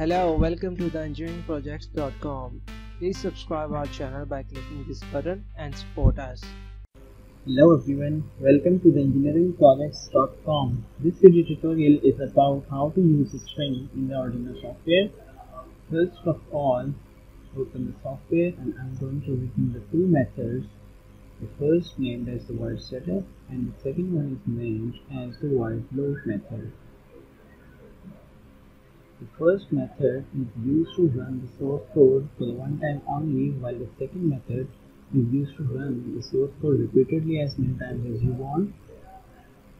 Hello, welcome to the engineeringprojects.com. Please subscribe our channel by clicking this button and support us. Hello everyone, welcome to the engineeringprojects.com. This video tutorial is about how to use string in the Arduino software. First of all, open the software and I'm going to written the two methods. The first named as the void setup and the second one is named as the void loop method. The first method is used to run the source code for one time only while the second method is used to run the source code repeatedly as many times as you want.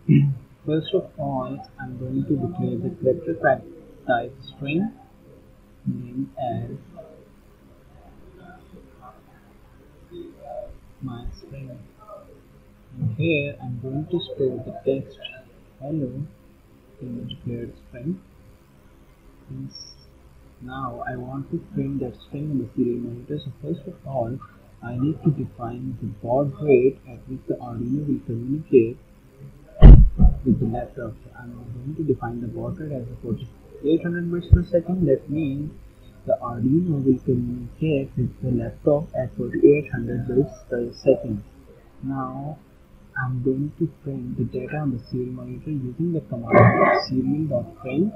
First of all, I'm going to declare the character type string named as my string. And here I'm going to store the text hello in the declared string now I want to print that string in the serial monitor so first of all I need to define the baud rate at which the Arduino will communicate with the laptop. So I'm going to define the baud rate as a 4800 bits per second. That means the Arduino will communicate with the laptop at 4800 bits per second. Now I'm going to print the data on the serial monitor using the command serial.print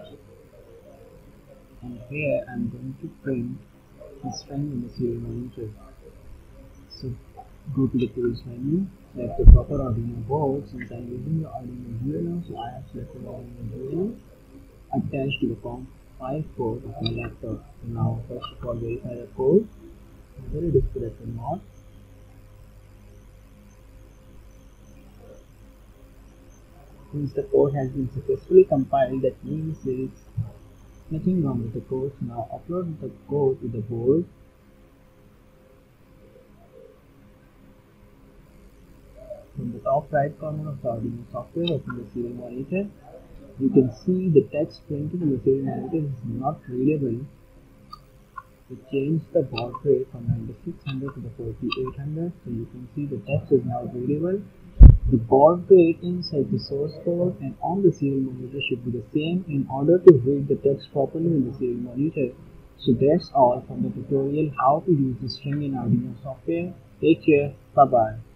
and here I'm going to print the string in the serial monitor. So go to the tools menu, select the proper Arduino board since I'm using the Arduino Uno, so I have selected Arduino Uno attached to the COM5 port of my laptop. So now first of all verify the code, whether it is correct or not. Since the code has been successfully compiled, that means there is Nothing wrong with the code. Now upload the code to the board. From the top right corner of the Arduino software, open the serial monitor. You can see the text printed in the serial monitor is not readable. We changed the baud rate from 9600 to the 4800 so you can see the text is now readable the baud rate inside the source code and on the serial monitor should be the same in order to read the text properly in the serial monitor. So that's all from the tutorial how to use the string in Arduino software. Take care. Bye bye.